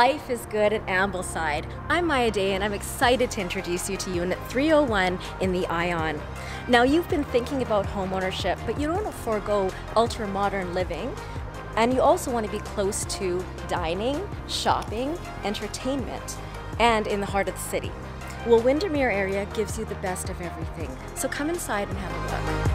Life is good at Ambleside. I'm Maya Day and I'm excited to introduce you to Unit 301 in the Ion. Now you've been thinking about homeownership, but you don't want to forego ultra modern living. And you also want to be close to dining, shopping, entertainment, and in the heart of the city. Well, Windermere area gives you the best of everything. So come inside and have a look.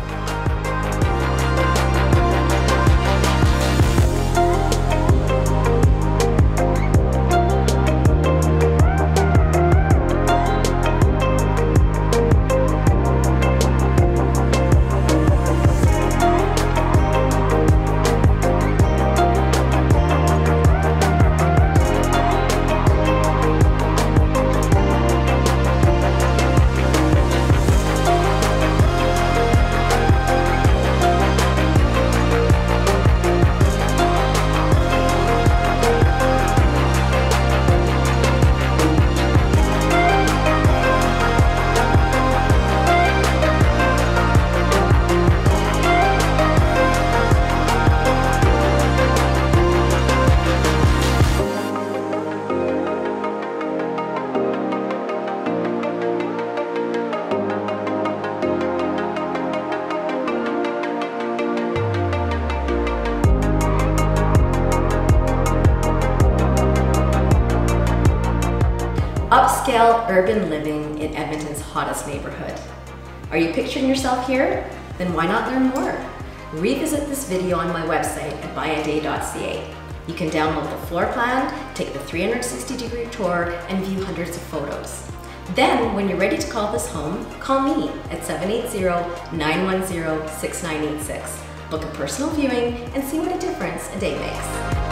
Upscale urban living in Edmonton's hottest neighborhood. Are you picturing yourself here? Then why not learn more? Revisit this video on my website at mayaday.ca. You can download the floor plan, take the 360 degree tour, and view hundreds of photos. Then, when you're ready to call this home, call me at 780-910-6986. Book a personal viewing and see what a difference a day makes.